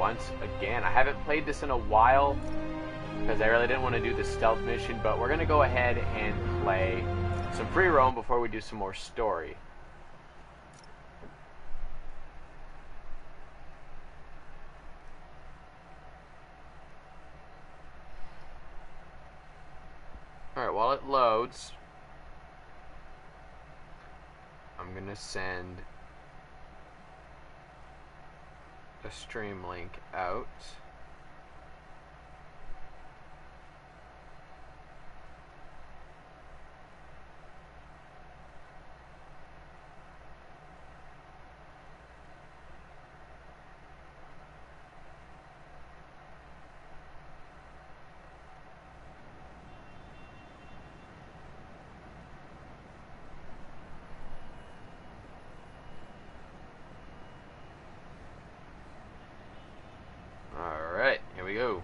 once again. I haven't played this in a while because I really didn't want to do the stealth mission, but we're going to go ahead and play some free roam before we do some more story. Alright, while it loads, I'm going to send a stream link out. Alright, here we go.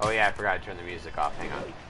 Oh yeah, I forgot to turn the music off. Hang on.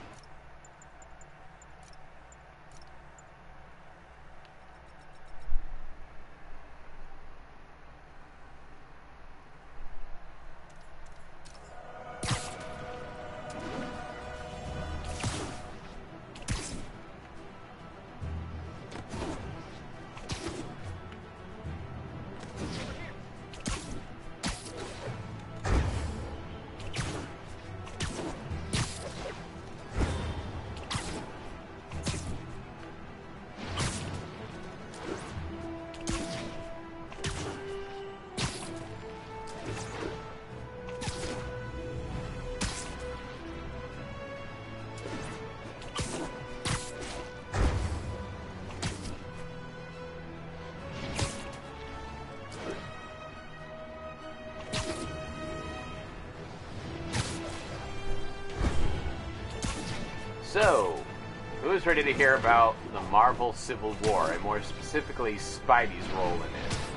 Who's ready to hear about the Marvel Civil War, and more specifically, Spidey's role in it?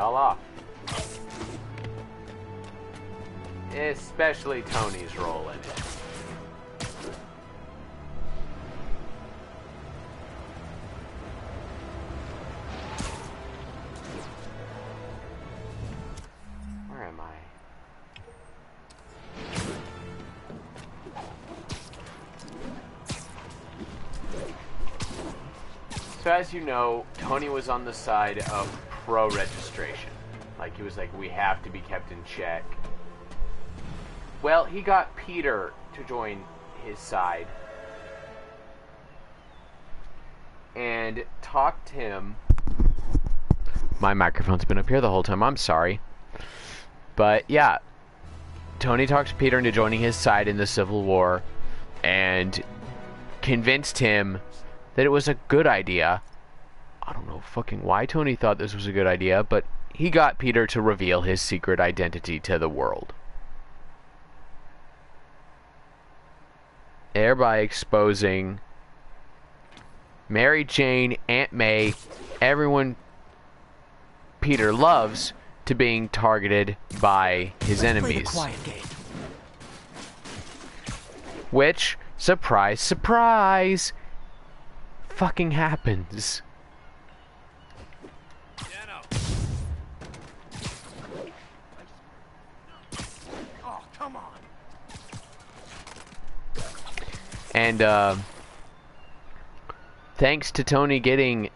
Y'all off. Especially Tony's role in it. Where am I? So as you know, Tony was on the side of pro registration. Like he was like, we have to be kept in check. Well, he got Peter to join his side and talked him. My microphone's been up here the whole time. I'm sorry. But yeah, Tony talked Peter into joining his side in the Civil War and convinced him that it was a good idea. I don't know fucking why Tony thought this was a good idea, but he got Peter to reveal his secret identity to the world. Thereby exposing Mary Jane, Aunt May, everyone Peter loves to being targeted by his the enemies. Which, surprise, surprise, fucking happens. And uh, thanks to Tony getting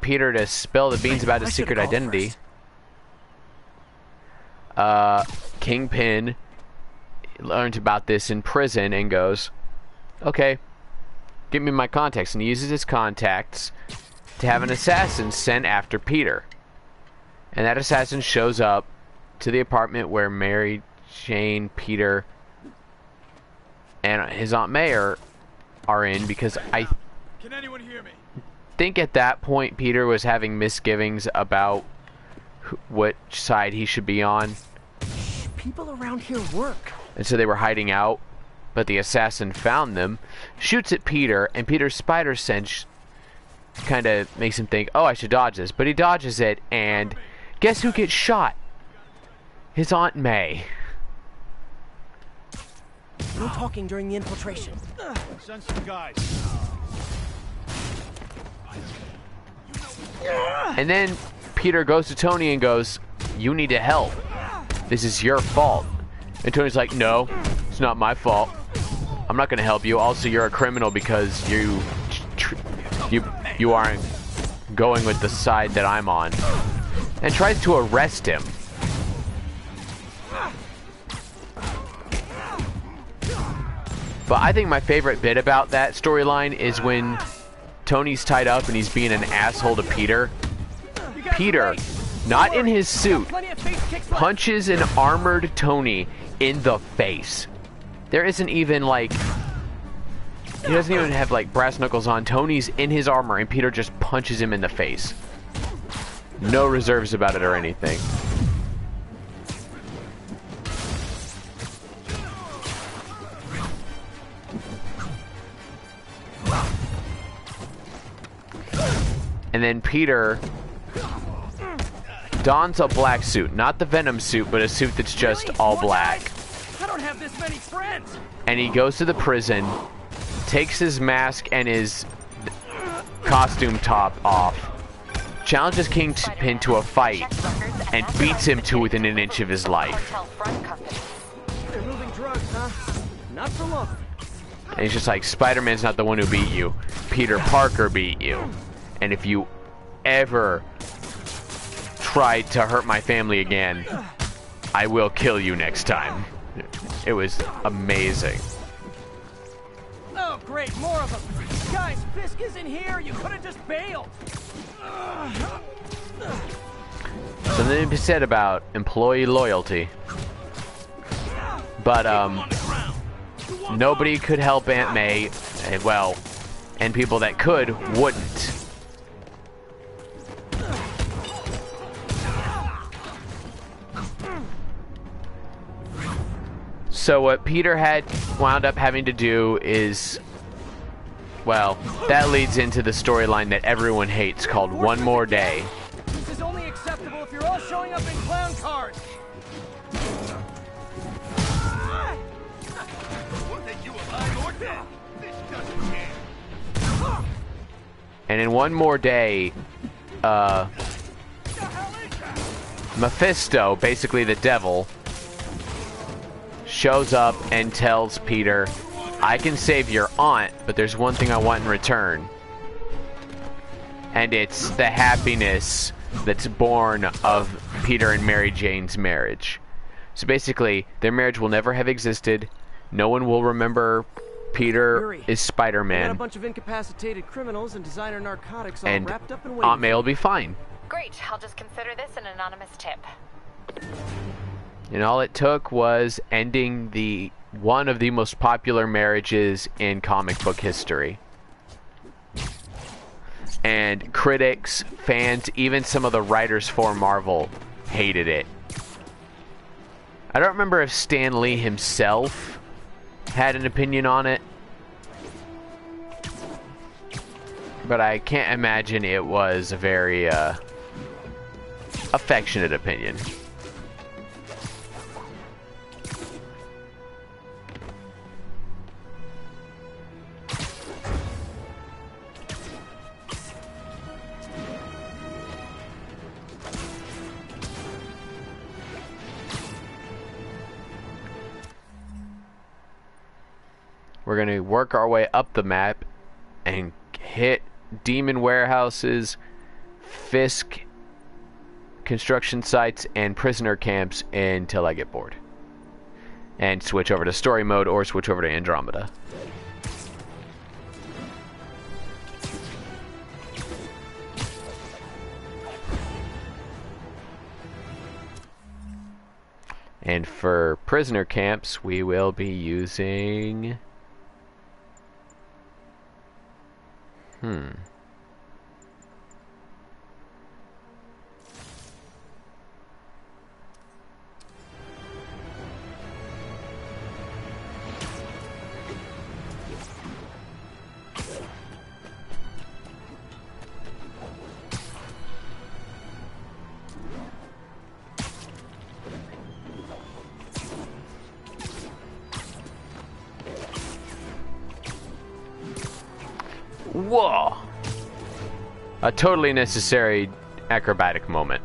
Peter to spill the beans about his secret identity, uh, Kingpin learns about this in prison and goes, "Okay, give me my contacts." And he uses his contacts to have an assassin sent after Peter. And that assassin shows up to the apartment where Mary Jane, Peter, and his Aunt May are, are in because I Can anyone hear me? think at that point Peter was having misgivings about wh- which side he should be on. People around here work. and so they were hiding out. But the assassin found them, shoots at Peter, and Peter's spider sense kind of makes him think, "Oh, I should dodge this." But he dodges it, and guess who gets shot? His aunt May. No talking during the infiltration. Send some guys. And then Peter goes to Tony and goes, "You need to help. This is your fault." And Tony's like, "No, it's not my fault. I'm not going to help you. Also, you're a criminal because you tr- you you aren't going with the side that I'm on." And tries to arrest him. But I think my favorite bit about that storyline is when Tony's tied up and he's being an asshole to Peter. Peter, not in his suit, punches an armored Tony in the face. There isn't even like he doesn't even have like brass knuckles on. Tony's in his armor and Peter just punches him in the face. No reserves about it or anything. And then Peter dons a black suit, not the Venom suit, but a suit that's just Really? all One black. guy? I don't have this many friends. And he goes to the prison, takes his mask and his costume top off, challenges Kingpin to a fight, and beats him to within an inch of his life. Cartel front company. They're moving drugs, huh? Not for long. And he's just like, Spider-Man's not the one who beat you. Peter Parker beat you. And if you ever try to hurt my family again, I will kill you next time. It was amazing. Oh, great, more of them. Guys, Fisk is in here. You could have just bailed. Something to be said about employee loyalty. But, um, nobody could help Aunt May. eh, Well, and people that could wouldn't. So what Peter had wound up having to do is, well, that leads into the storyline that everyone hates called One More Day. This is only acceptable if you're all showing up in clown cars. We'll take you alive or dead. This doesn't care. And in one more day, uh, Mephisto, basically the devil, shows up and tells Peter, I can save your aunt, but there's one thing I want in return. And it's the happiness that's born of Peter and Mary Jane's marriage. So basically, their marriage will never have existed. No one will remember Peter Yuri, is We got a Spider-Man. bunch of incapacitated criminals and designer narcotics all And wrapped up and waiting. Aunt May will be fine. Great, I'll just consider this an anonymous tip. And all it took was ending the one of the most popular marriages in comic book history. And critics, fans, even some of the writers for Marvel hated it. I don't remember if Stan Lee himself had an opinion on it. But I can't imagine it was a very uh, affectionate opinion. We're going to work our way up the map and hit demon warehouses, Fisk construction sites, and prisoner camps until I get bored. and switch over to story mode or switch over to Andromeda. And for prisoner camps, we will be using. Hmm. Whoa! A totally necessary acrobatic moment.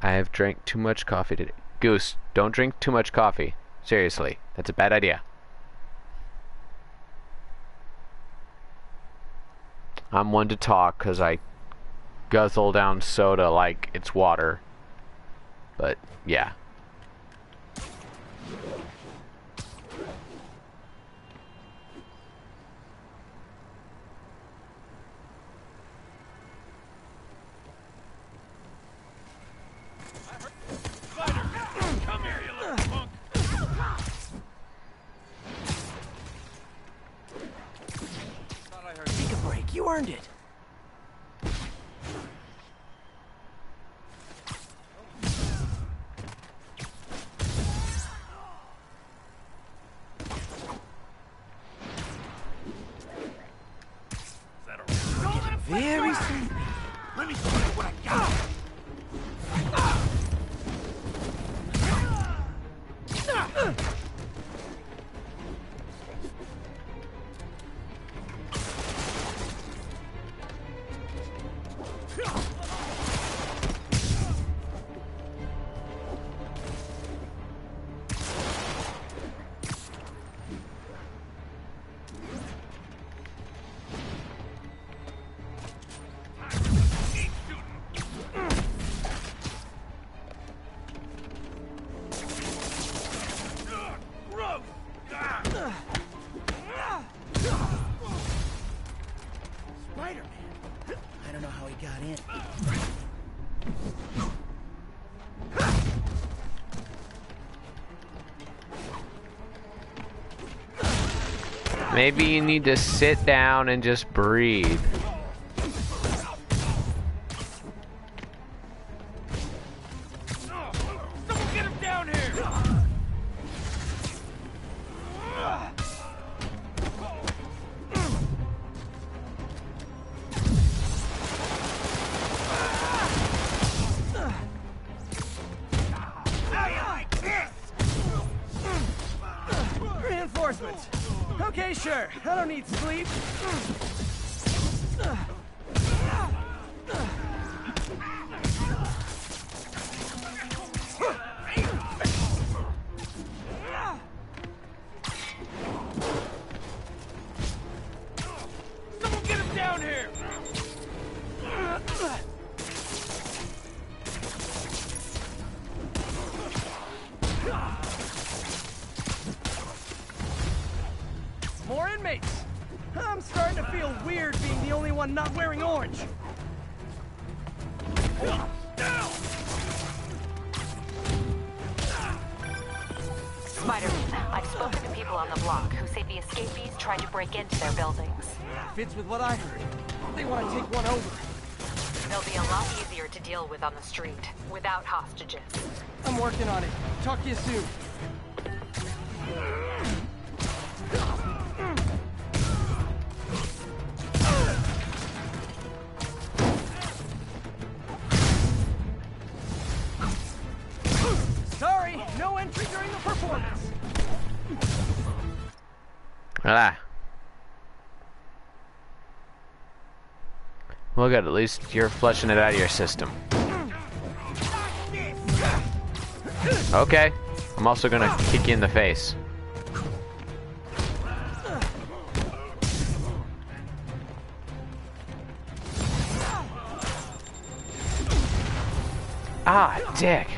I have drank too much coffee today. Goose, don't drink too much coffee. Seriously, that's a bad idea. I'm one to talk because I guzzle down soda like it's water. But, yeah. Earned it. Maybe you need to sit down and just breathe. Someone get him down here! How you like this? Reinforcements. Okay, sure. I don't need sleep. Mm. Fits with what I heard. They want to take one over. They'll be a lot easier to deal with on the street, without hostages. I'm working on it. Talk to you soon. Well, good. At least you're flushing it out of your system. Okay. I'm also gonna kick you in the face. Ah, dick.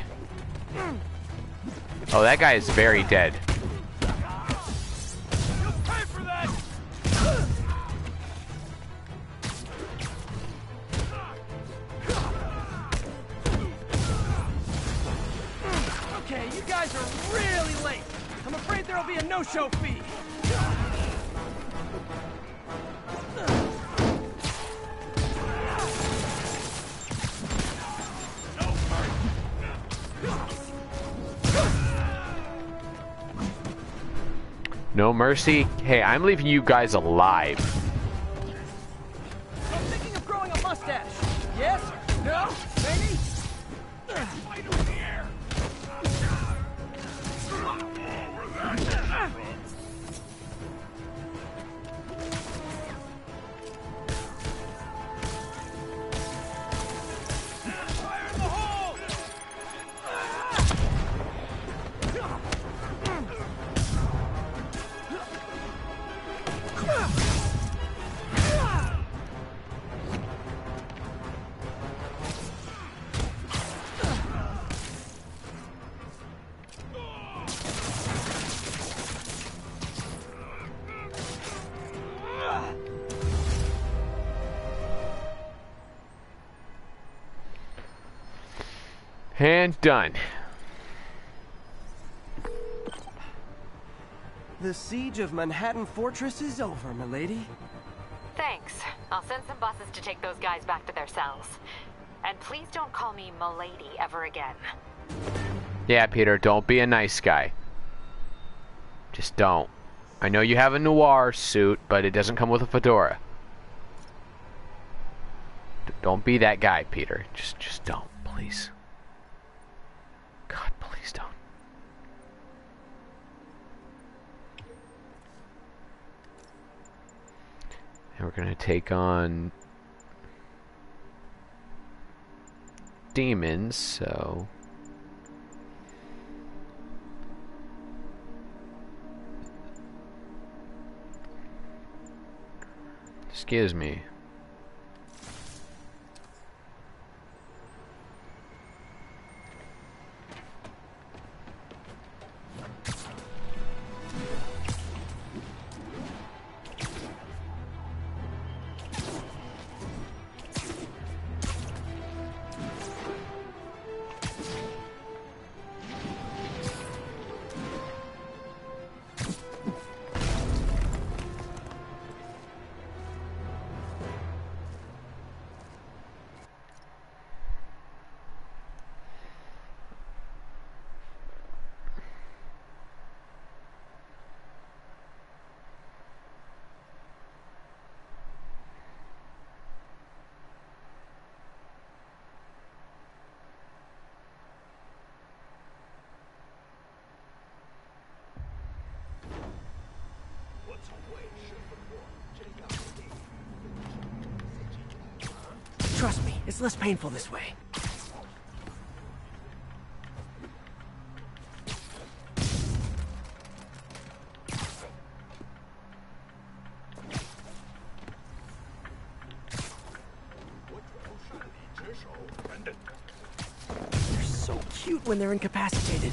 Oh, that guy is very dead. Mercy. Hey, I'm leaving you guys alive. And done. The siege of Manhattan Fortress is over, milady. Thanks. I'll send some buses to take those guys back to their cells. And please don't call me Milady ever again. Yeah, Peter, don't be a nice guy. Just don't. I know you have a noir suit, but it doesn't come with a fedora. D- don't be that guy, Peter. Just just don't, please. God, please don't. And we're gonna take on demons, so Excuse me. Less painful this way. They're so cute when they're incapacitated.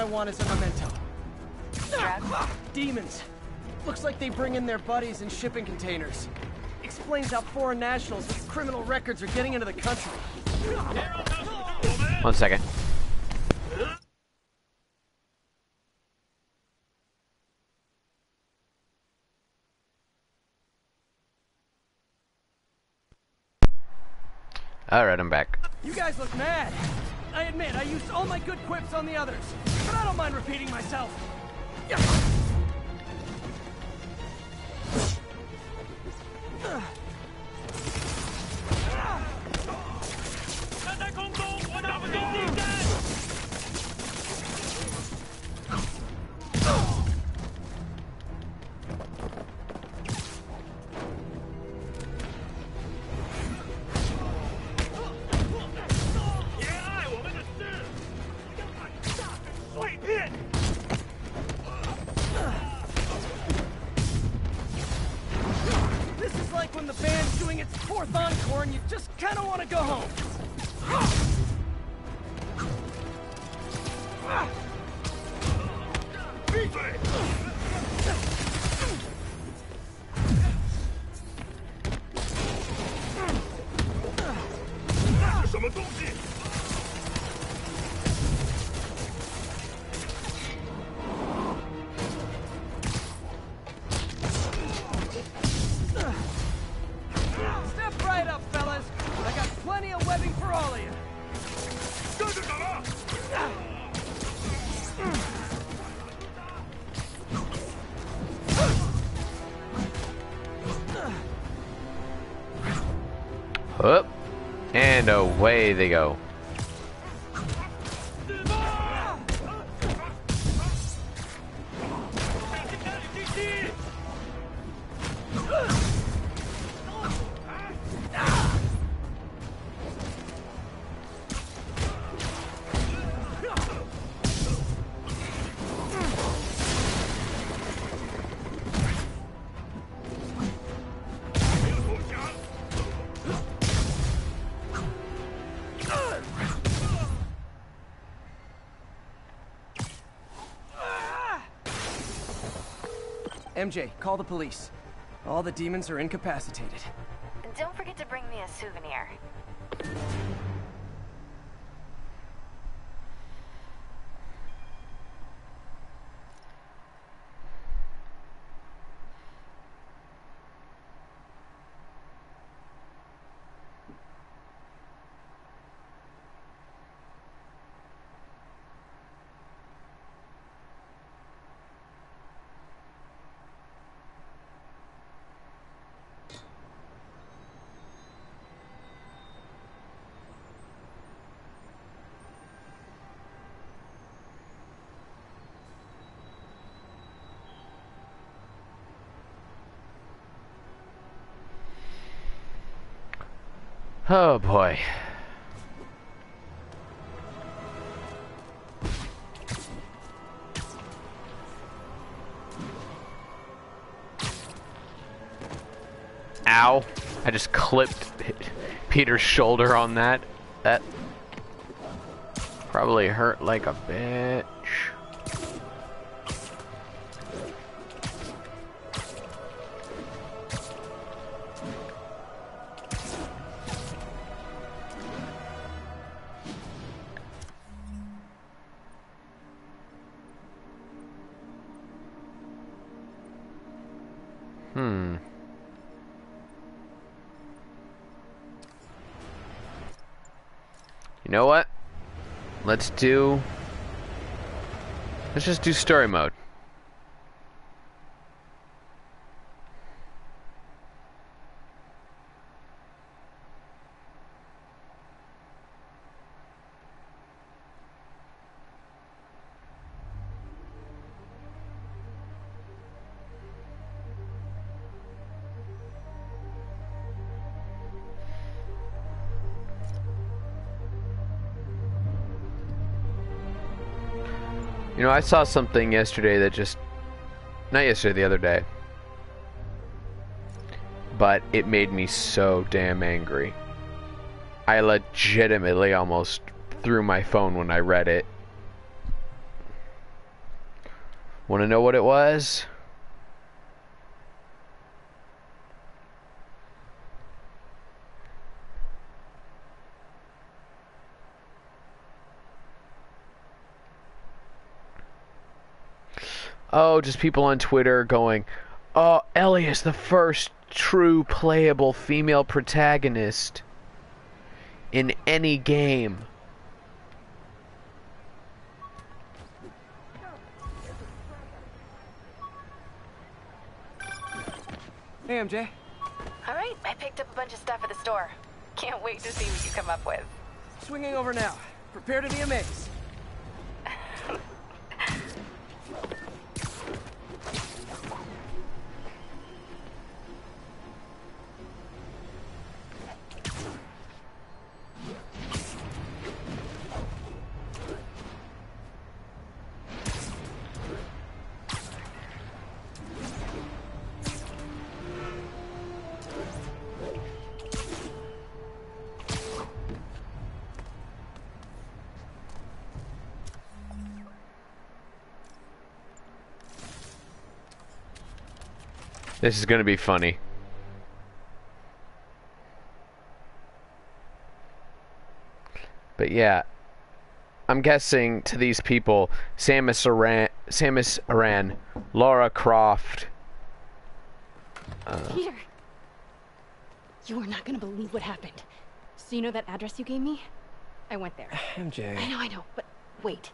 I want as a memento. Demons. Looks like they bring in their buddies in shipping containers. Explains how foreign nationals with criminal records are getting into the country. One second. And way they go. MJ, call the police. All the demons are incapacitated. Don't forget to bring me a souvenir. Oh boy. Ow. I just clipped Peter's shoulder on that. That probably hurt like a bitch. Let's do. Let's just do story mode. I saw something yesterday that just. Not yesterday, the other day. But it made me so damn angry. I legitimately almost threw my phone when I read it. Want to know what it was? Just people on Twitter going, "Oh, Ellie is the first true playable female protagonist in any game." Hey, MJ. All right, I picked up a bunch of stuff at the store. Can't wait to see what you come up with. Swinging over now. Prepare to be amazed. This is gonna be funny. But yeah, I'm guessing to these people, Samus Aran, Samus Aran, Laura Croft. Uh, Peter! You are not gonna believe what happened. So you know that address you gave me? I went there. MJ. I MJ, know, I know, but wait.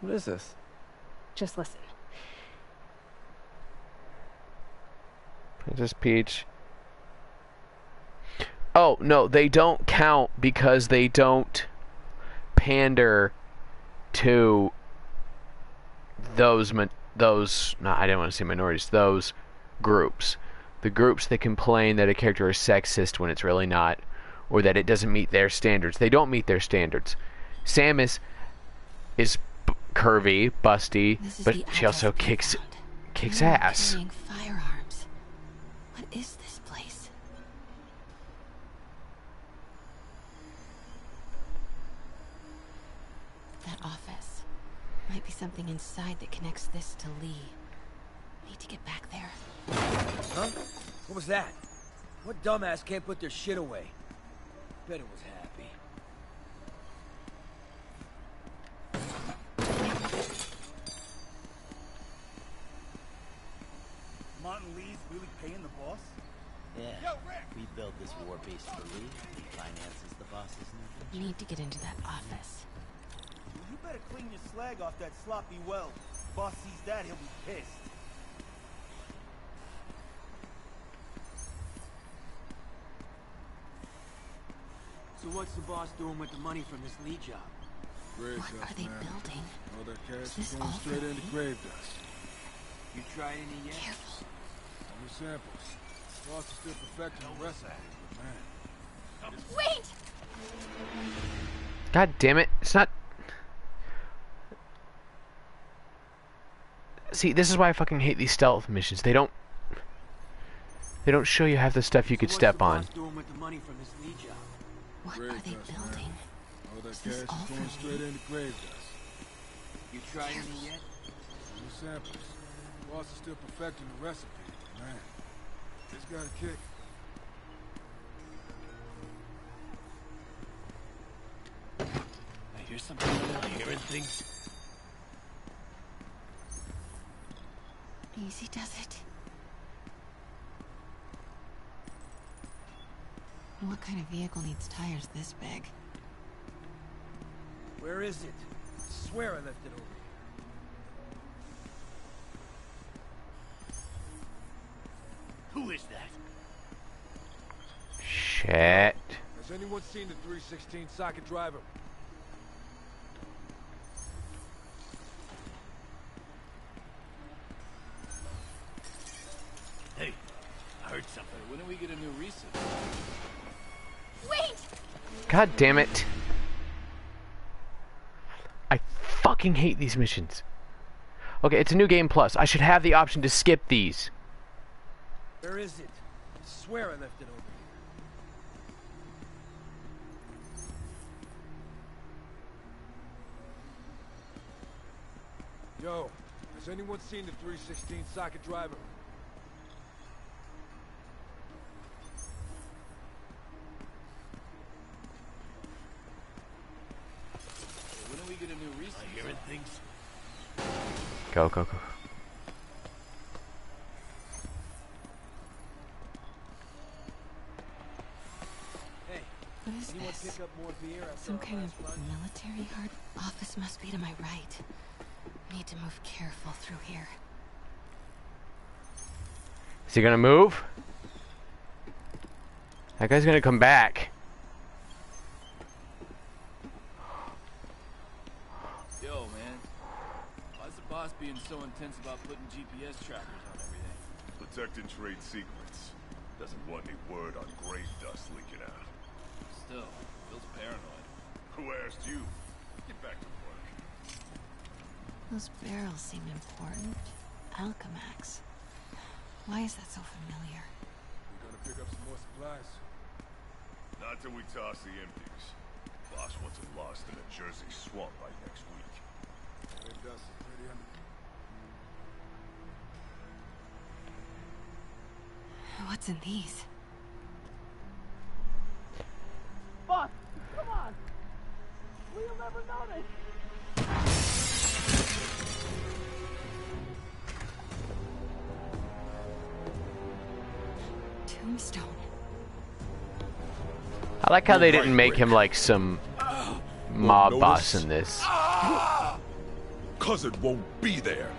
what is this? Just listen. Princess Peach. Oh no, they don't count because they don't pander to those those. No, I didn't want to say minorities. Those groups, the groups that complain that a character is sexist when it's really not, or that it doesn't meet their standards. They don't meet their standards. Samus is curvy, busty, but she also kicks kicks ass. Is this place? That office. Might be something inside that connects this to Lee. Need to get back there. Huh? What was that? What dumbass can't put their shit away? Bet it was happy. Martin Lee's really paying the boss? Yeah. We built this war base for Lee. He finances the boss's new You Need to get into that office. Well, you better clean your slag off that sloppy well. Boss sees that, he'll be pissed. So what's the boss doing with the money from this Lee job? What are they building? All that cash Is is going straight into grave dust. You tried any yet? Careful. New samples. Boss is still perfecting the recipe, but man. Wait! God damn it. It's not. See, this is why I fucking hate these stealth missions. They don't. They don't show you half the stuff you could So what's step on. with the money from this Lee job? What Grave are they dust, man. building? All that Is cash this is all for going straight into grave dust. You tried any yet? New samples. Boss is still perfecting the recipe, man. It's got a kick. I hear something. I'm hearing things. Easy does it. What kind of vehicle needs tires this big? Where is it? I swear I left it over seen the 316 socket driver? Hey, I heard something. When do we get a new reset? Wait! God damn it. I fucking hate these missions. Okay, it's a new game plus. I should have the option to skip these. Where is it? I swear I left it over Yo, has anyone seen the 316 socket driver? When do we get a new research? I hear things. Go, go, go. Hey, What is this? pick up more beer after Some kind of military hard office must be to my right. Need to move careful through here. Is he gonna move? That guy's gonna come back. Yo, man. Why's the boss being so intense about putting GPS trackers on everything? Protecting trade secrets. Doesn't want any word on grave dust leaking out. Still, feels paranoid. Who asked you? Get back to work. Those barrels seem important. Alchemax. Why is that so familiar? We're gonna pick up some more supplies. Not till we toss the empties. Boss wants it lost in a Jersey swamp by next week. Grave dust is pretty under... What's in these? Boss, come on! We'll never notice! I like how they didn't make him like some mob boss in this. Ah! Cause it won't be there.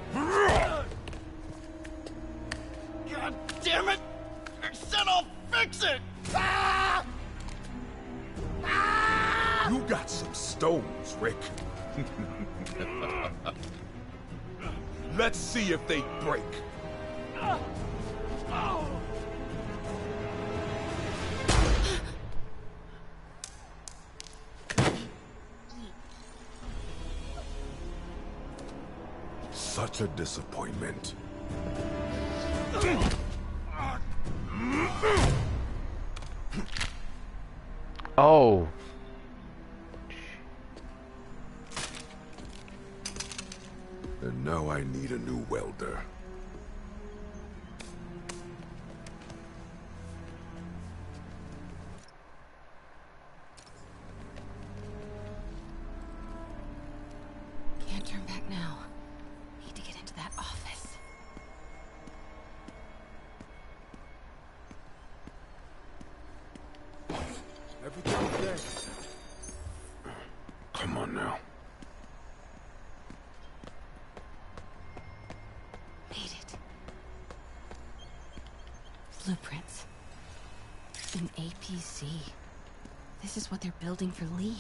What they're building for Li.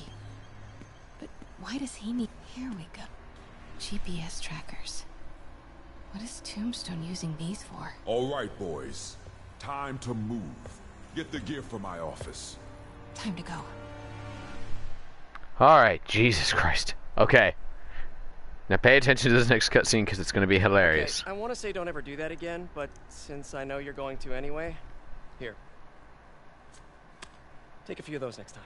But why does he need... Here we go. GPS trackers. What is Tombstone using these for? All right, boys. Time to move. Get the gear for my office. Time to go. all right. Jesus Christ. Okay. Now pay attention to this next cutscene because it's going to be hilarious. Okay, I want to say don't ever do that again, but since I know you're going to anyway, here. Take a few of those next time.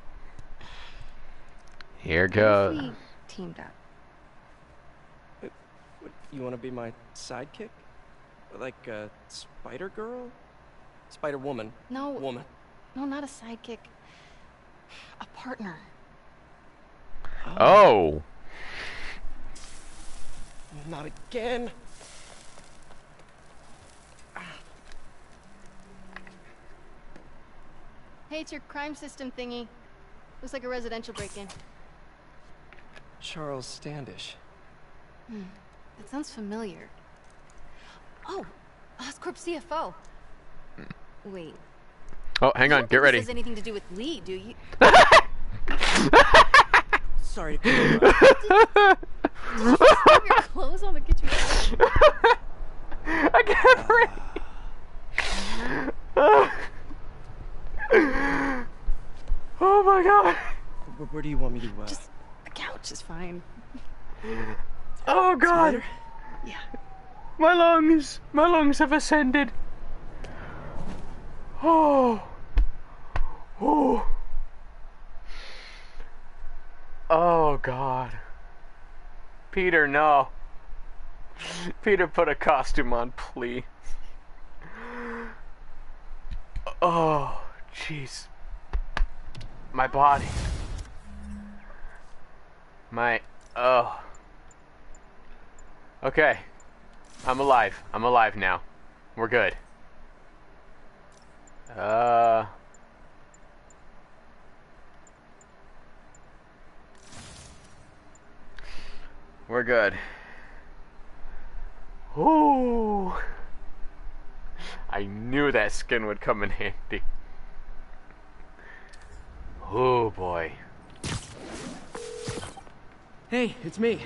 Here what if goes. we teamed up? What, you want to be my sidekick? Like a spider girl? Spider woman. No. Woman. No, not a sidekick. A partner. Oh. Not again. Hey, it's your crime system thingy. Looks like a residential break-in. Charles Standish. Hmm. That sounds familiar. Oh, Oscorp CFO. Wait. Oh, hang on. Get ready. This has anything to do with Li, do you? Sorry to cut you off. Did you just your clothes on the kitchen floor? I can't breathe. oh my god. Where, where do you want me to, uh... Just a couch is fine. Oh god. Spider? Yeah. My lungs. My lungs have ascended. Oh. Oh. Oh god. Peter, no. Peter, put a costume on, please. Oh, jeez. My body. My. Oh. Okay. I'm alive. I'm alive now. We're good. Uh. We're good. Ooh. I knew that skin would come in handy. Oh boy. Hey, it's me.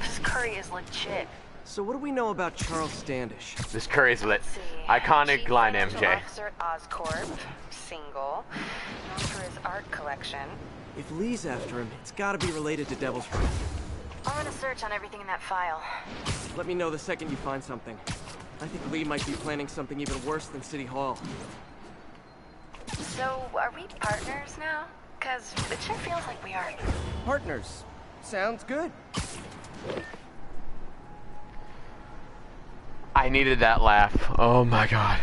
This curry is legit. So what do we know about Charles Standish? This curry's lit. See. Iconic Chief line, Financial MJ. Officer at Oscorp, single, known for his art collection. If Li's after him, it's gotta be related to Devil's Breath. I'll run a search on everything in that file. Let me know the second you find something. I think Li might be planning something even worse than City Hall. So, are we partners now? Cause it sure feels like we are. Partners. Sounds good. I needed that laugh. Oh my god.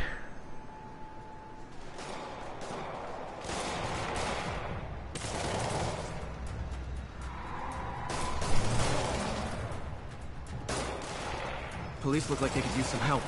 Police look like they could use some help.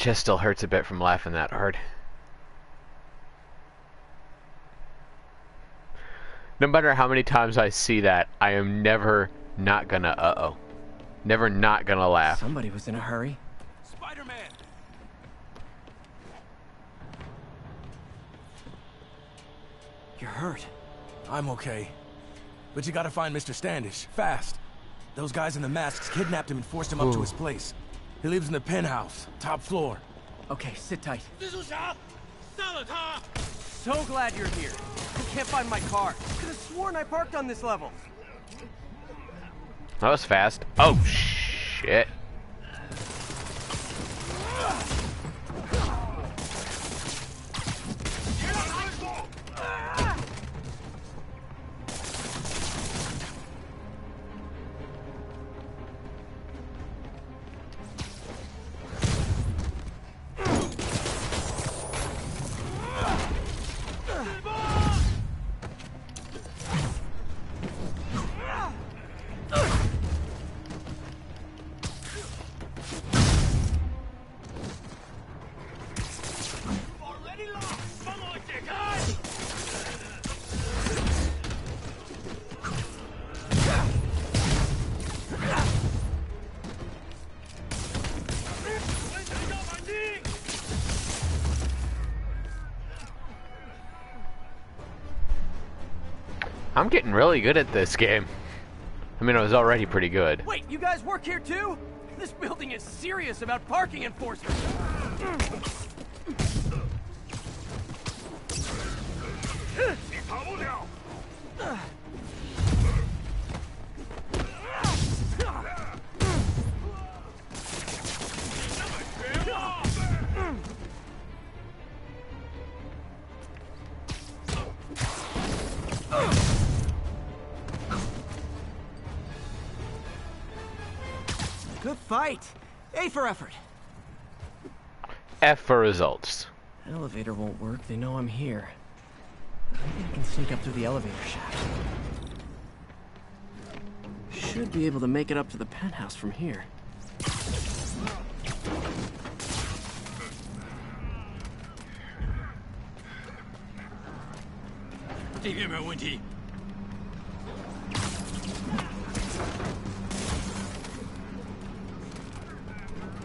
Chest still hurts a bit from laughing that hard. No matter how many times I see that, I am never not gonna uh-oh. Never not gonna laugh. Somebody was in a hurry. Spider-Man! You're hurt. I'm okay. But you gotta find Mr. Standish, fast. Those guys in the masks kidnapped him and forced him up to his place. He lives in the penthouse, top floor. Okay, sit tight. So glad you're here. I can't find my car. Could have sworn I parked on this level. That was fast. Oh, shit. I'm getting really good at this game. I mean, I was already pretty good. Wait, you guys work here too? This building is serious about parking enforcement. For effort. F for results. Elevator won't work. They know I'm here. Maybe I can sneak up through the elevator shaft. Should be able to make it up to the penthouse from here.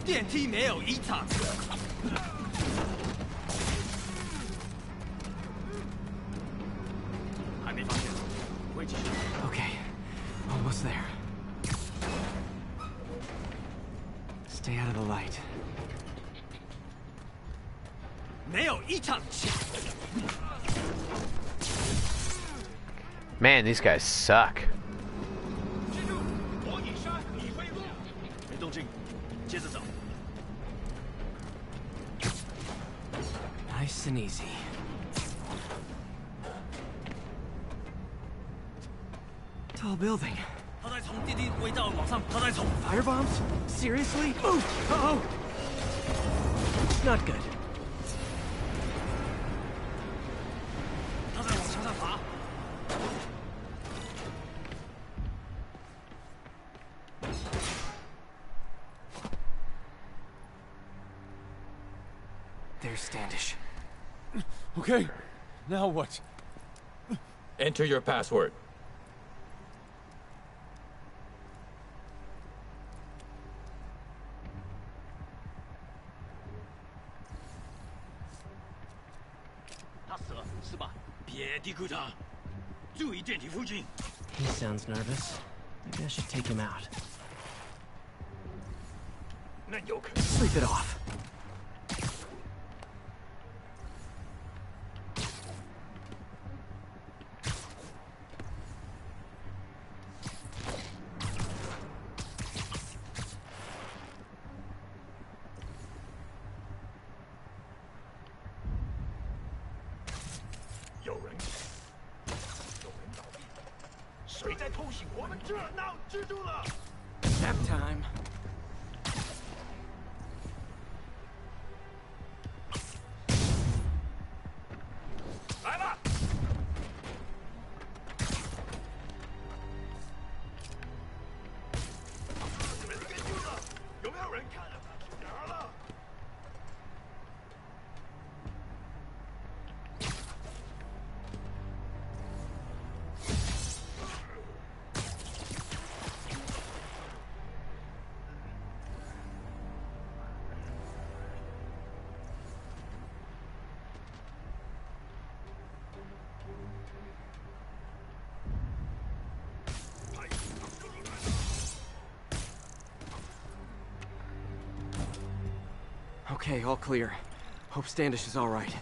电梯没有异常。还没发现，会继续。 Okay, almost there. Stay out of the light. 没有异常。 Man, these guys suck. There's Standish. Okay, now what? Enter your password. He sounds nervous. Maybe I should take him out. Sleep it off. Okay, all clear. Hope Standish is all right.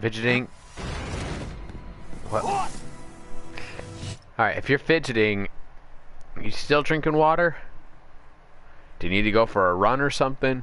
Fidgeting. What? Alright, if you're fidgeting, you still drinking water? Do you need to go for a run or something?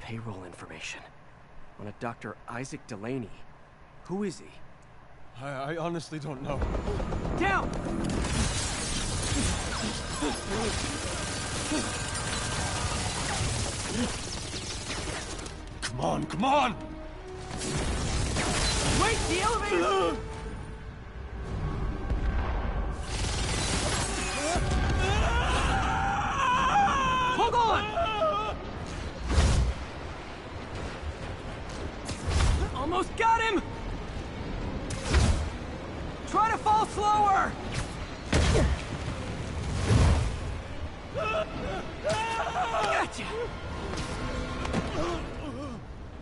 Payroll information. On a Dr. Isaac Delaney. Who is he? I, I honestly don't know. Down! Come on, come on! Wait, the elevator!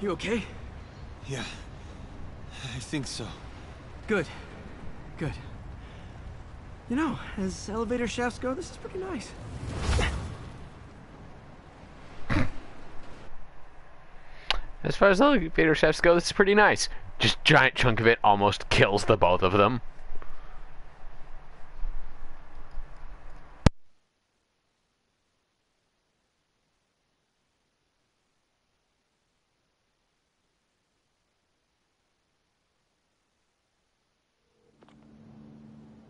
You okay? Yeah. I think so. Good. Good. You know, as elevator shafts go, this is pretty nice. As far as elevator shafts go, this is pretty nice. Just giant chunk of it almost kills the both of them.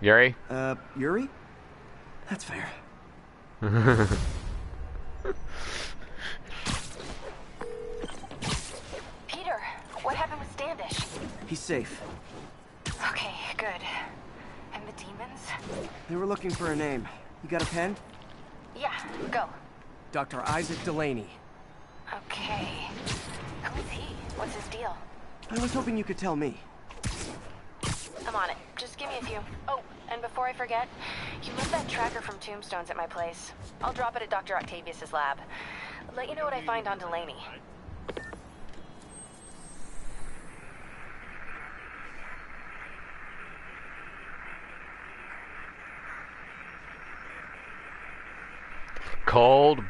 Yuri? Uh, Yuri? That's fair. Peter, what happened with Standish? He's safe. Okay, good. And the demons? They were looking for a name. You got a pen? Yeah, go. Dr. Isaac Delaney. Okay. Who is he? What's his deal? I was hoping you could tell me. I'm on it. Just give me a few. Oh, and before I forget, you left that tracker from Tombstones at my place. I'll drop it at Dr. Octavius's lab. Let you know what I find on Delaney. Cold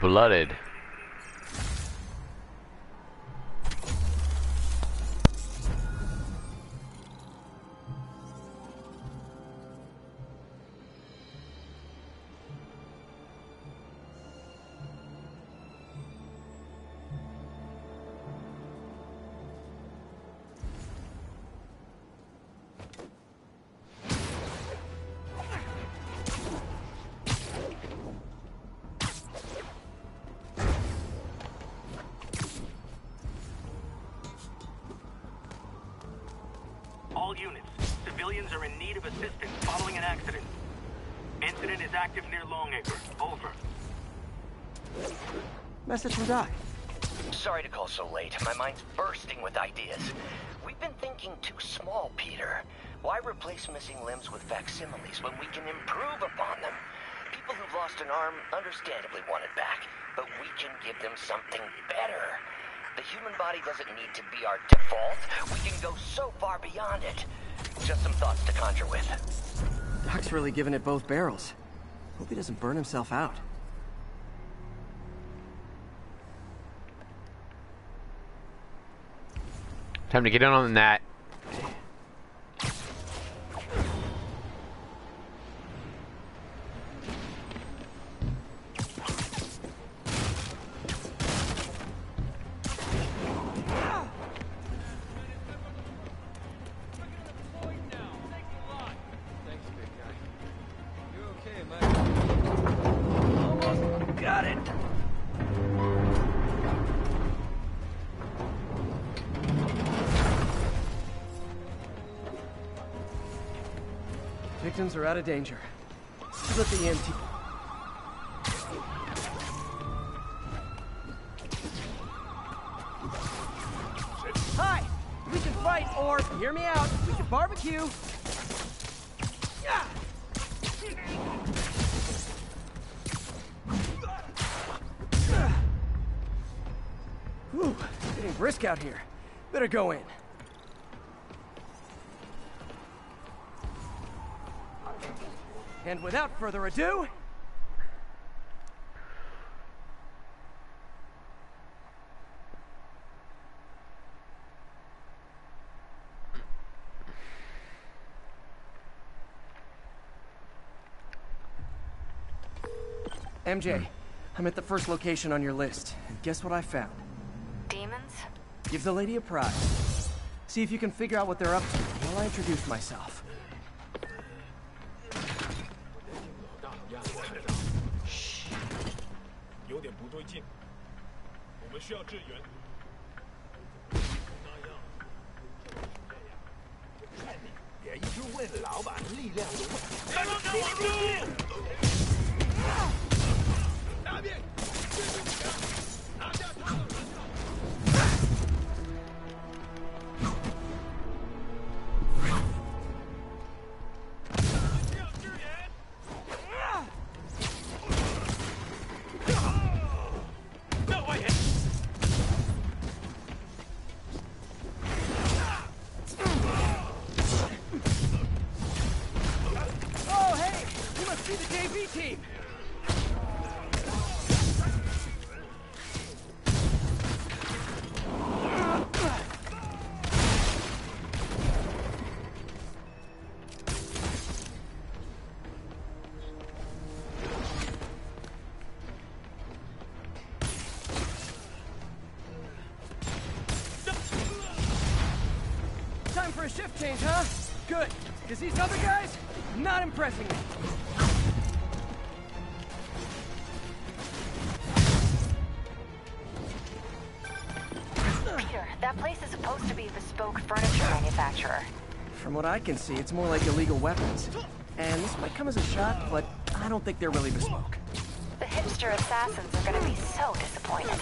lost an arm understandably want it back, but we can give them something better. The human body doesn't need to be our default. We can go so far beyond it. Just some thoughts to conjure with. Doc's really giving it both barrels. Hope he doesn't burn himself out. Time to get in on that. Out of danger. Split the EMT. Hi! We can fight, or... hear me out. We can barbecue. Whew, getting brisk out here. Better go in. And without further ado, MJ, hmm. I'm at the first location on your list. And guess what I found? Demons? Give the lady a prize. See if you can figure out what they're up to while I introduce myself. 不对劲，我们需要支援。那样，别一直问老板力量的问。来人，给我住！大便，because these other guys, not impressing me. Peter, that place is supposed to be a bespoke furniture manufacturer. From what I can see, it's more like illegal weapons. And this might come as a shock, but I don't think they're really bespoke. The hipster assassins are gonna be so disappointed.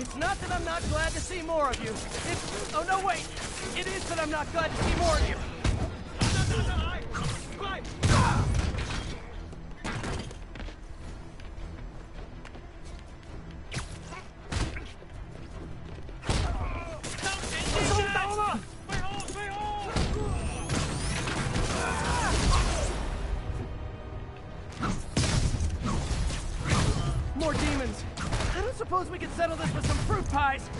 It's not that I'm not glad to see more of you. It's... Oh, no, wait. It is that I'm not glad to see more of you. More demons. I don't suppose we could settle this with some fruit pies.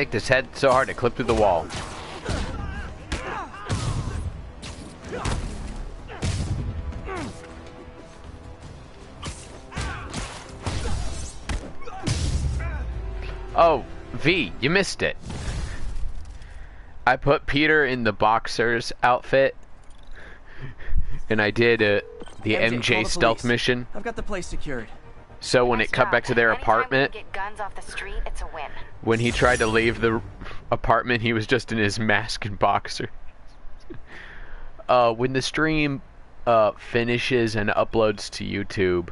Kicked his head so hard it clipped through the wall. Oh, V, you missed it. I put Peter in the boxer's outfit, and I did uh, the MJ, MJ stealth police. mission. I've got the place secured. So when it cut back to their apartment, get guns off the street, it's a win. when he tried to leave the apartment, he was just in his mask and boxer. uh, when the stream uh, finishes and uploads to YouTube,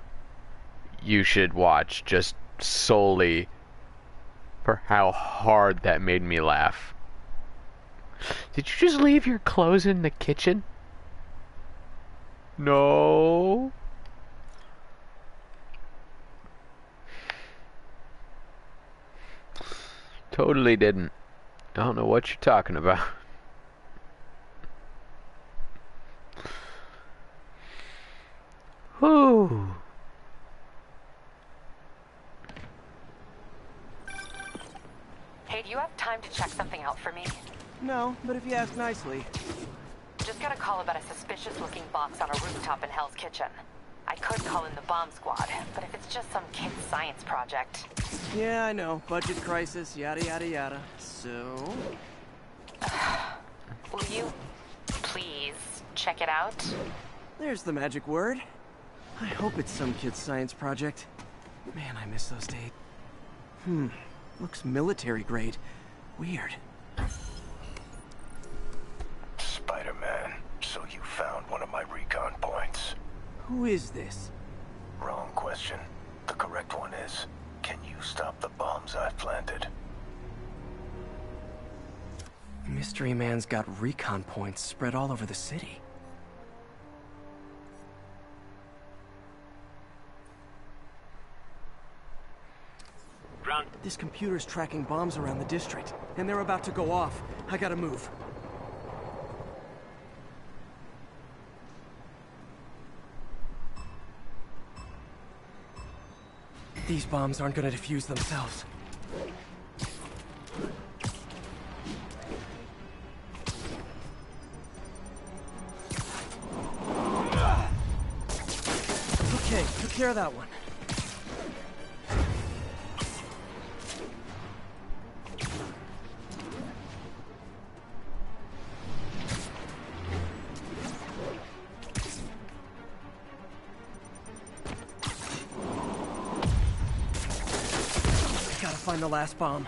you should watch just solely for how hard that made me laugh. Did you just leave your clothes in the kitchen? No. Totally didn't. I don't know what you're talking about. Whew. Hey, do you have time to check something out for me? No, but if you ask nicely. Just got a call about a suspicious looking box on a rooftop in Hell's Kitchen. I could call in the bomb squad, but if it's just some kid's science project. Yeah, I know. Budget crisis, yada yada yada. So... Will you please check it out? There's the magic word. I hope it's some kid's science project. Man, I miss those days. Hmm. Looks military grade. Weird. Spider-Man, so you found one of my recon points. Who is this? Wrong question. The correct one is, can you stop the bombs I've planted? Mystery Man's got recon points spread all over the city. Ground. This computer's tracking bombs around the district, and they're about to go off. I gotta move. These bombs aren't gonna defuse themselves. Okay, took care of that one. The last bomb.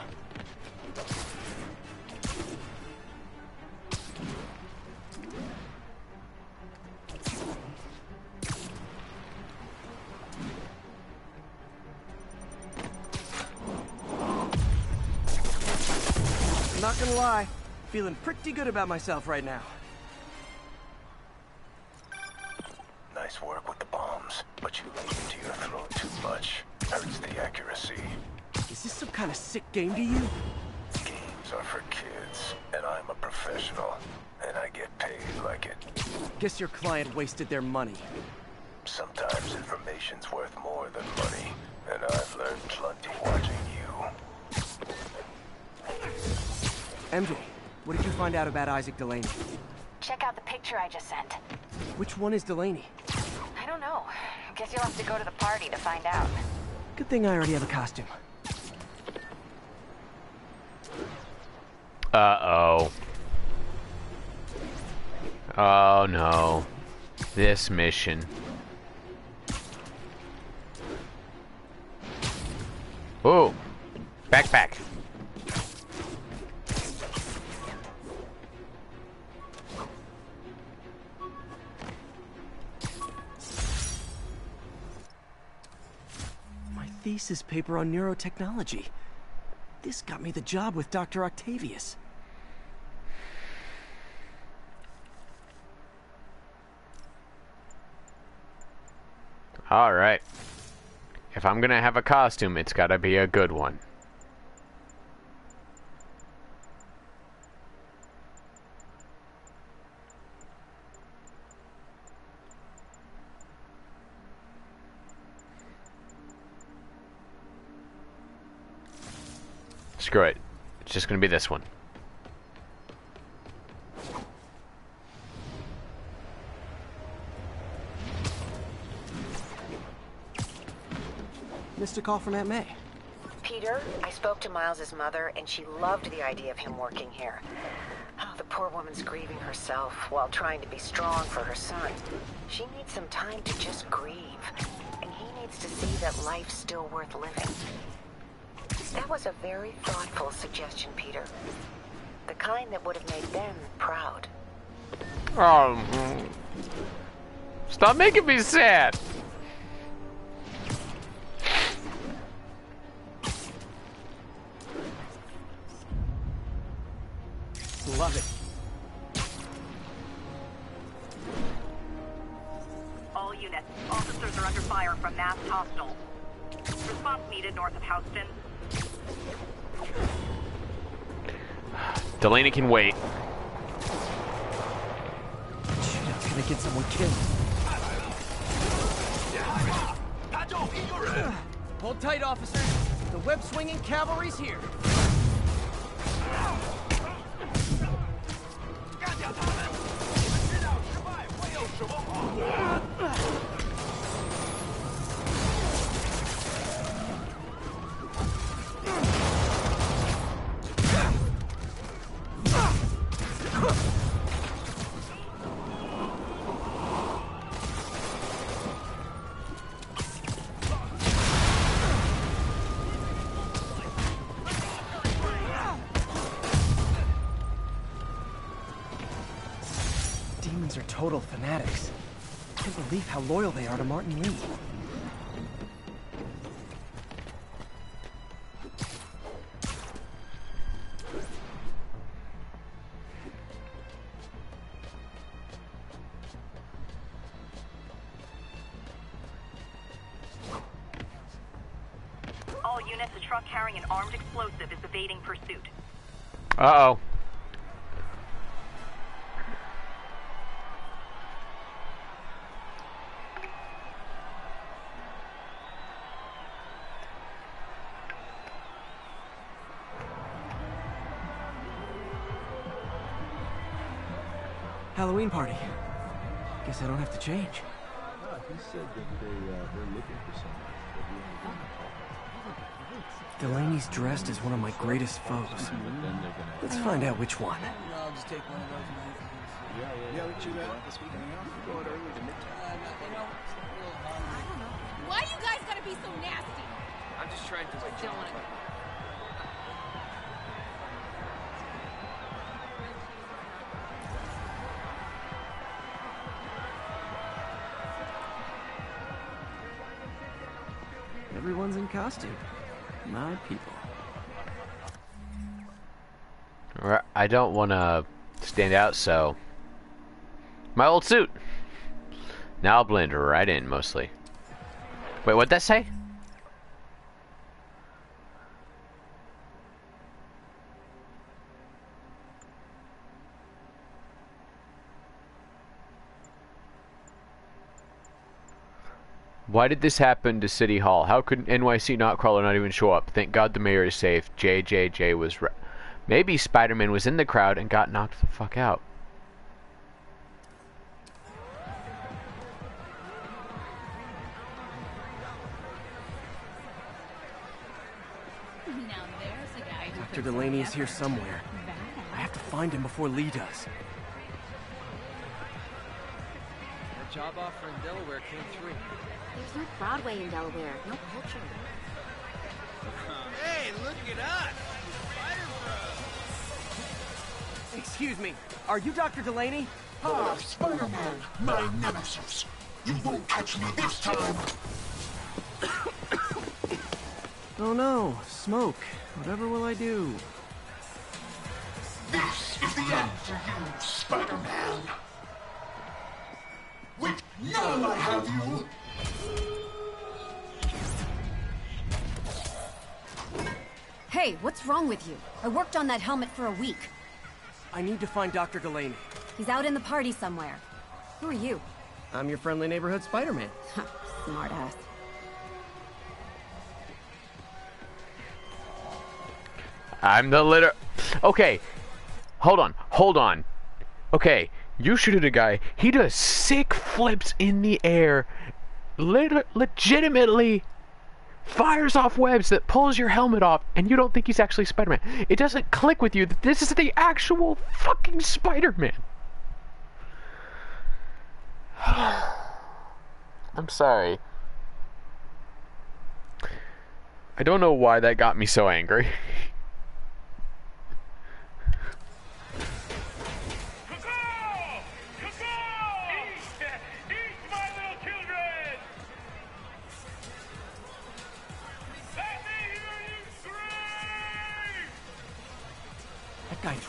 I'm not gonna lie, feeling pretty good about myself right now. Sick game to you? Games are for kids, and I'm a professional, and I get paid like it. Guess your client wasted their money. Sometimes information's worth more than money, and I've learned plenty watching you. MJ, what did you find out about Isaac Delaney? Check out the picture I just sent. Which one is Delaney? I don't know. Guess you'll have to go to the party to find out. Good thing I already have a costume. Uh-oh. Oh, no. This mission. Oh, Backpack. My thesis paper on neurotechnology. This got me the job with Dr. Octavius. Alright. If I'm gonna have a costume, it's gotta be a good one. Screw it. It's just gonna be this one. Missed a call from Aunt May. Peter, I spoke to Miles's mother, and she loved the idea of him working here. Oh, the poor woman's grieving herself while trying to be strong for her son. She needs some time to just grieve, and he needs to see that life's still worth living. That was a very thoughtful suggestion, Peter. The kind that would have made them proud. Um. Stop making me sad. Delaney can wait. Shoot, gonna get someone killed. Hold tight, officers. The web-swinging cavalry's here. Loyal they are to Martin Li. All units, a truck carrying an armed explosive is evading pursuit. Uh Halloween party. Guess I don't have to change. he said that they, uh, they're looking for someone. Delaney's dressed as one of my greatest foes. Let's find out which one. I'll just take one of those magazines. Yeah, yeah, Yeah, we should uh, this weekend. Go out early to midtown. know, Why you guys gotta be so nasty? I'm just trying to do my job. Costume. My people. I don't want to stand out, so my old suit. Now I'll blend right in mostly. Wait, what'd that say? Why did this happen to City Hall? How could NYC not crawler not even show up? Thank God the mayor is safe. JJJ was. Re- Maybe Spider Man was in the crowd and got knocked the fuck out. Now there's a guy Dr. Delaney is here somewhere. I have to find him before Li does. That job offer in Delaware came through. There's no Broadway in Delaware. No culture. Hey, look at us! Excuse me, are you Dr. Delaney? Ah, Spider-Man, my nemesis. You won't catch me this time. Oh no, smoke. Whatever will I do? This is the end for you, Spider-Man. Wait, now I have you. Hey, what's wrong with you? I worked on that helmet for a week. I need to find Dr. Delaney. He's out in the party somewhere. Who are you? I'm your friendly neighborhood Spider-Man. Smartass. I'm the litter. Okay, hold on, hold on. Okay, you shoot at a guy. He does sick flips in the air, lit- legitimately fires off webs that pulls your helmet off, and you don't think he's actually Spider-Man. It doesn't click with you that this is the actual fucking Spider-Man. I'm sorry. I don't know why that got me so angry.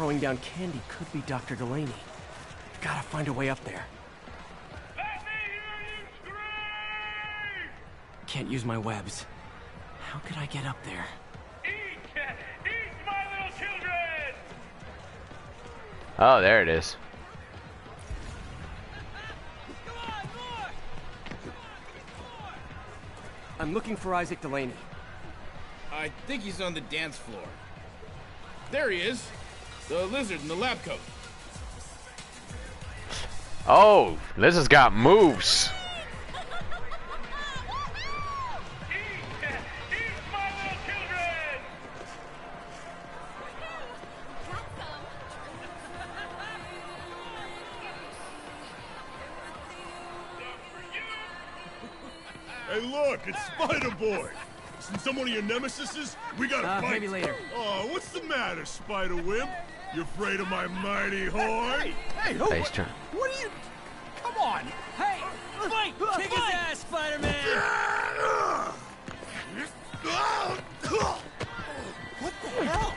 throwing down candy could be Dr. Delaney. Gotta find a way up there. Can't use my webs. How could I get up there? Oh, there it is. I'm looking for Isaac Delaney. I think he's on the dance floor. There he is. The lizard in the lab coat. Oh, Liz has got moves. Hey, look, it's Spider Boy. Since some one of your nemesises, we gotta Uh, fight. maybe later. Oh, what's the matter, Spider Wimp? You afraid of my mighty horn? Hey, Nice turn. What are you? Come on! Hey! Fight! Kick his ass, Spider-Man! What the hell?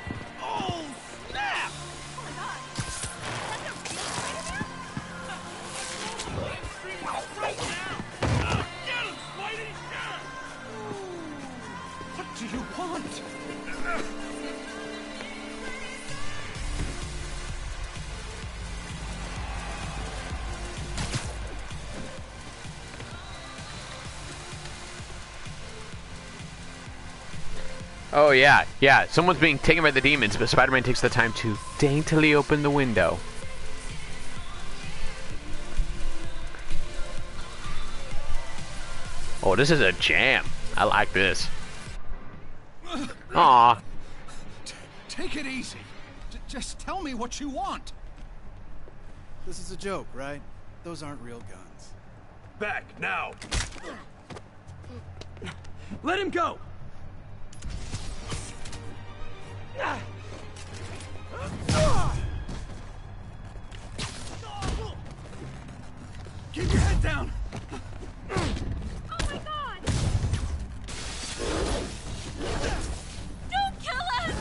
Oh yeah, yeah. Someone's being taken by the demons, but Spider-Man takes the time to daintily open the window. Oh, this is a jam. I like this. Aw. Take it easy. J- just tell me what you want. This is a joke, right? Those aren't real guns. Back now. Let him go! Keep your head down. Oh my God. Don't kill us!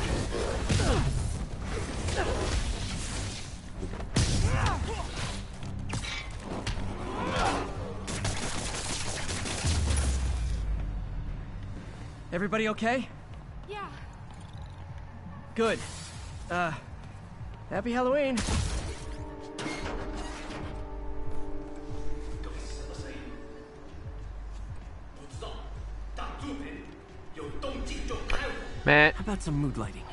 Everybody okay? Good. Uh, happy Halloween. Man. How about some mood lighting?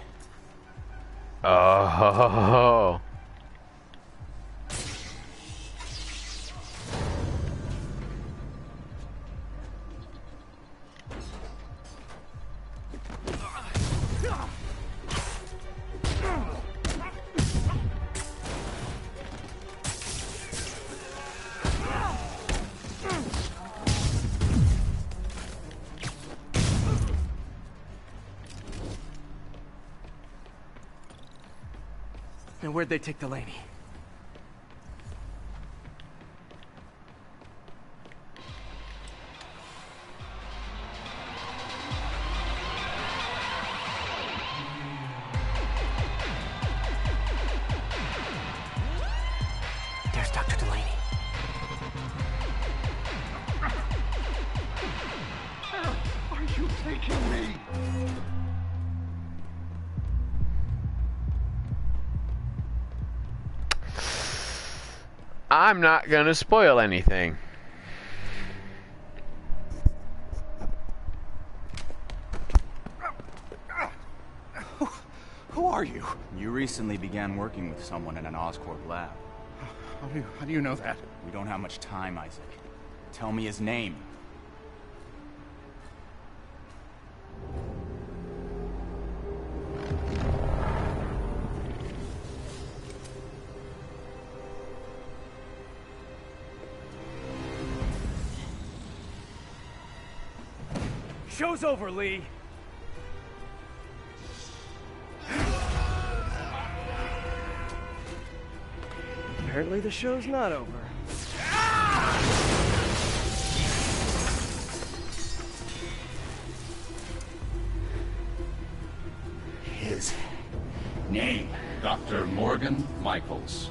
Oh. they take Delaney? I'm not gonna spoil anything. Who are you? You recently began working with someone in an Oscorp lab. How do you, how do you know that? We don't have much time, Isaac. Tell me his name. Show's over, Li. Apparently the show's not over. His name, Dr. Morgan Michaels.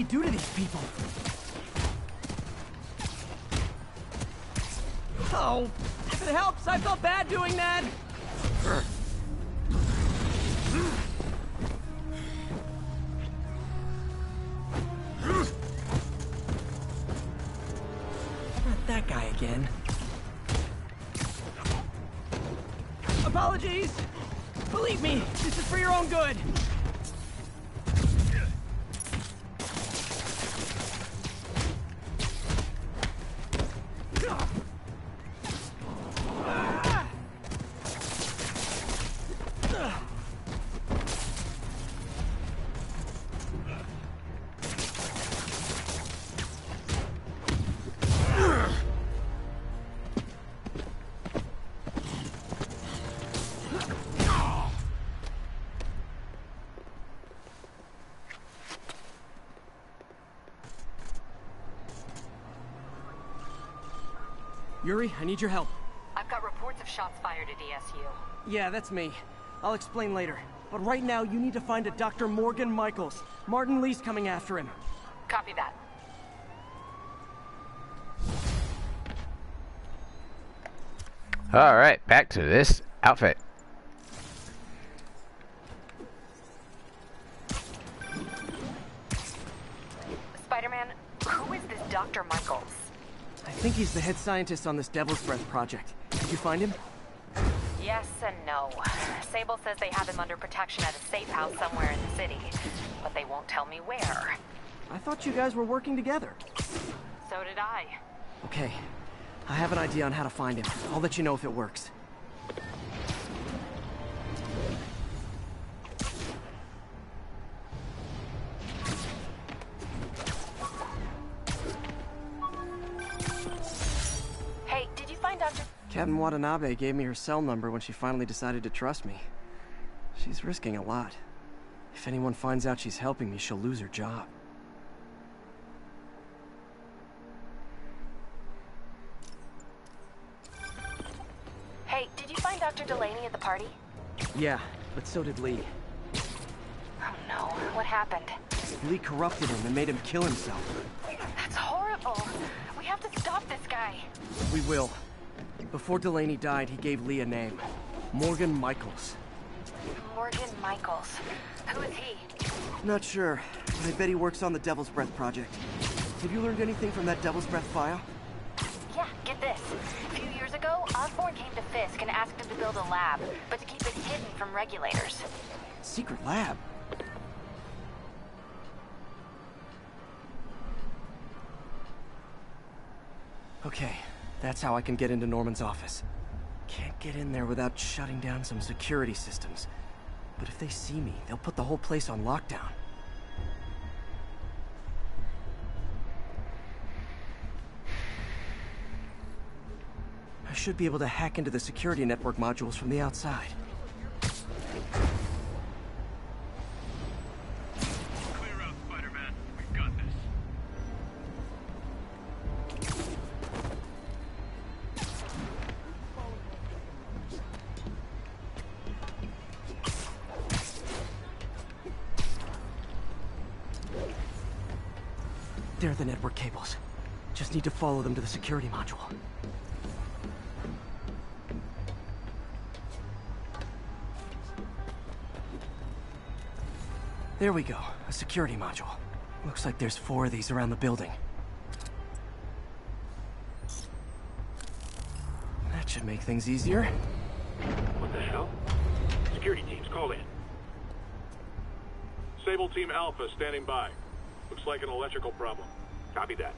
Li do to these people? Oh, if it helps, I felt bad doing that. Yuri, I need your help. I've got reports of shots fired at ESU. Yeah, that's me. I'll explain later. But right now, you need to find a Dr. Morgan Michaels. Martin Li's coming after him. Copy that. All right, back to this outfit. He's the head scientist on this Devil's Breath project. Did you find him? Yes and no. Sable says they have him under protection at a safe house somewhere in the city, but they won't tell me where. I thought you guys were working together. So did I. Okay. I have an idea on how to find him. I'll let you know if it works. Watanabe gave me her cell number when she finally decided to trust me. She's risking a lot. If anyone finds out she's helping me, she'll lose her job. Hey, did you find Dr. Delaney at the party? Yeah, but so did Li. Oh no, what happened? Li corrupted him and made him kill himself. That's horrible. We have to stop this guy. We will. Before Delaney died, he gave Li a name. Morgan Michaels. Morgan Michaels. Who is he? Not sure, but I bet he works on the Devil's Breath project. Have you learned anything from that Devil's Breath file? Yeah, get this. A few years ago, Osborn came to Fisk and asked him to build a lab, but to keep it hidden from regulators. Secret lab? Okay, that's how I can get into Norman's office. Can't get in there without shutting down some security systems. But if they see me, they'll put the whole place on lockdown. I should be able to hack into the security network modules from the outside. Follow them to the security module. There we go, a security module. Looks like there's four of these around the building. That should make things easier. What the hell? Security teams, call in. Sable Team Alpha standing by. Looks like an electrical problem. Copy that.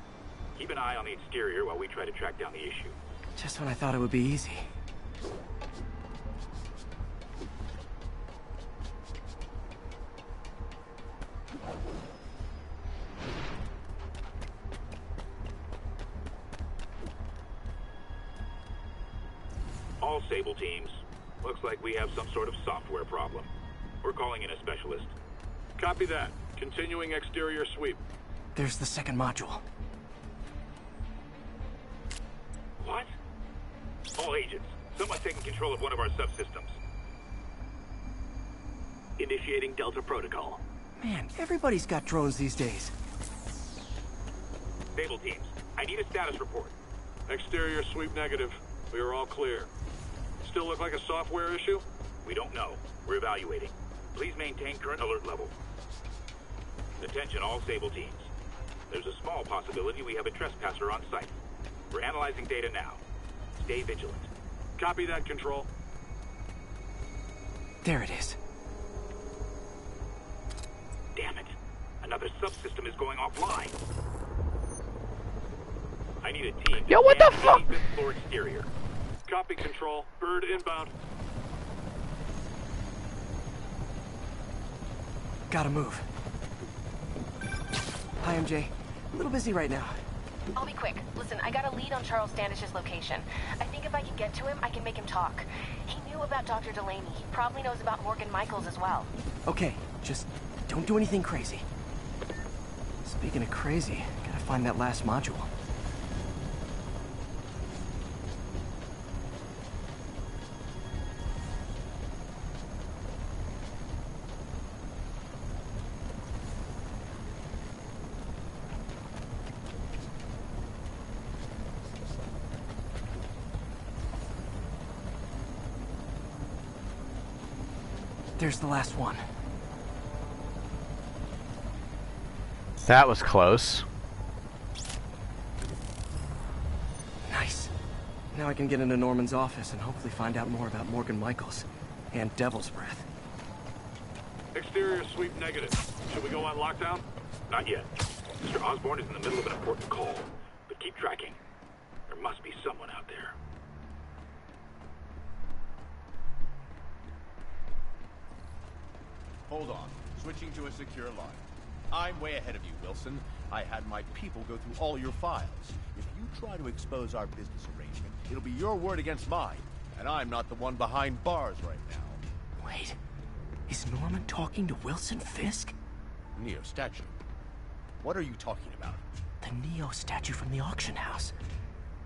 Keep an eye on the exterior while we try to track down the issue. Just when I thought it would be easy. All Sable teams. Looks like we have some sort of software problem. We're calling in a specialist. Copy that. Continuing exterior sweep. There's the second module. Protocol. Man, everybody's got drones these days. Sable teams, I need a status report. Exterior sweep negative. We are all clear. Still look like a software issue? We don't know. We're evaluating. Please maintain current alert level. Attention all Sable teams. There's a small possibility we have a trespasser on site. We're analyzing data now. Stay vigilant. Copy that, Control. There it is. Damn it. Another subsystem is going offline. I need a team. Yo, what the fuck? the floor exterior. Copy, Control. Bird inbound. Gotta move. Hi, MJ. A little busy right now. I'll be quick. Listen, I got a lead on Charles Standish's location. I think if I can get to him, I can make him talk. He knew about Dr. Delaney. He probably knows about Morgan Michaels as well. Okay, just don't do anything crazy. Speaking of crazy, gotta find that last module. There's the last one. That was close. Nice. Now I can get into Norman's office and hopefully find out more about Morgan Michaels and Devil's Breath. Exterior sweep negative. Should we go on lockdown? Not yet. Mr. Osborn is in the middle of an important call. But keep tracking. There must be someone out there. Hold on. Switching to a secure line. I'm way ahead of you, Wilson. I had my people go through all your files. If you try to expose our business arrangement, it'll be your word against mine. And I'm not the one behind bars right now. Wait. Is Norman talking to Wilson Fisk? Neo statue. What are you talking about? The Neo statue from the auction house.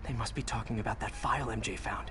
They must be talking about that file MJ found.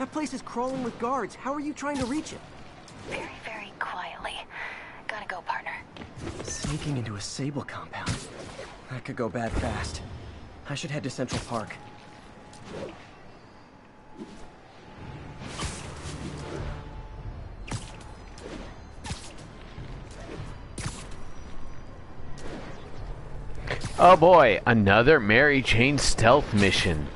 That place is crawling with guards. How are you trying to reach it? Very, very quietly. Gotta go, partner. Sneaking into a Sable compound. That could go bad fast. I should head to Central Park. Oh boy, another Mary Jane stealth mission.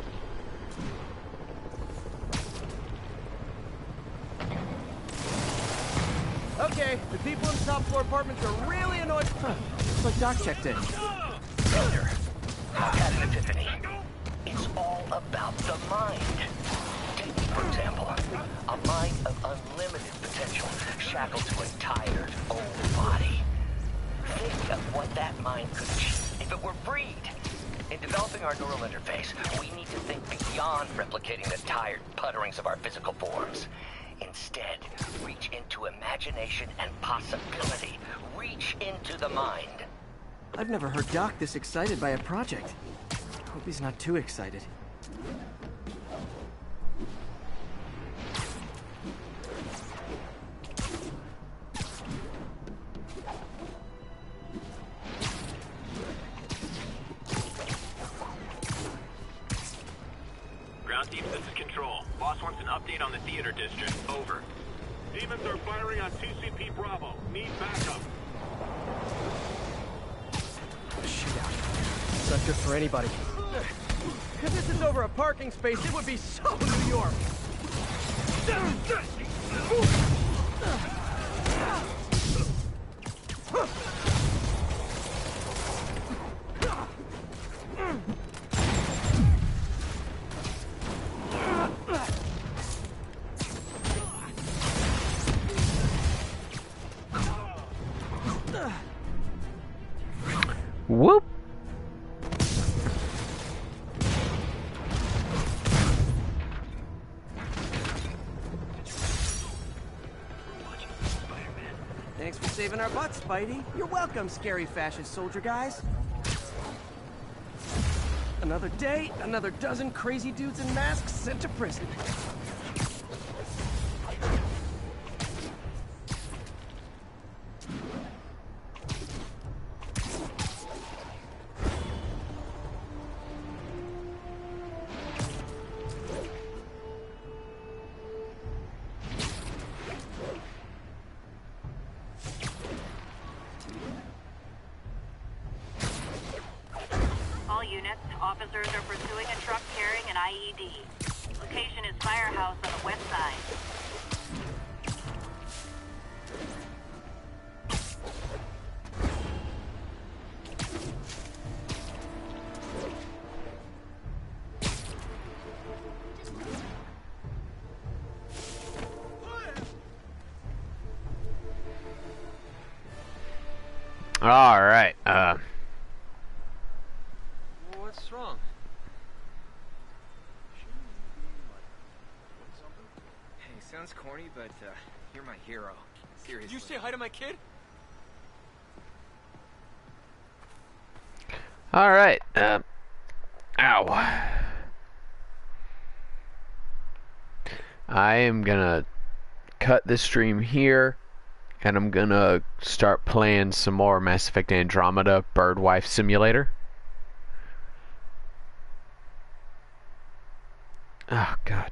Doc checked in. I've had an epiphany. It's all about the mind. Take, for example, a mind of unlimited potential shackled to a tired, old body. Think of what that mind could achieve if it were freed. In developing our neural interface, we need to think beyond replicating the tired putterings of our physical forms. Instead, reach into imagination and possibility. Reach into the mind. I've never heard Doc this excited by a project. Hope he's not too excited. Ground team, this is Control. Boss wants an update on the theater district. Over. Demons are firing on TCP Bravo. Need backup. Shootout. It's not good for anybody. If this is over a parking space, it would be so New York. Whoop. Spidey. You're welcome, scary fascist soldier guys. Another day, another dozen crazy dudes in masks sent to prison. But uh, you're my hero. Seriously. Did you say hi to my kid? all right. Uh, ow. I am gonna cut this stream here, and I'm gonna start playing some more Mass Effect Andromeda Birdwife Simulator. Oh God.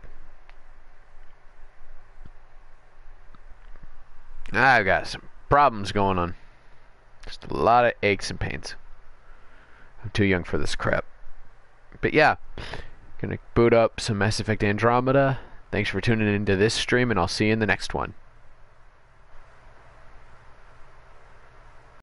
I've got some problems going on. Just a lot of aches and pains. I'm too young for this crap. But yeah, gonna boot up some Mass Effect Andromeda. Thanks for tuning into this stream, and I'll see you in the next one.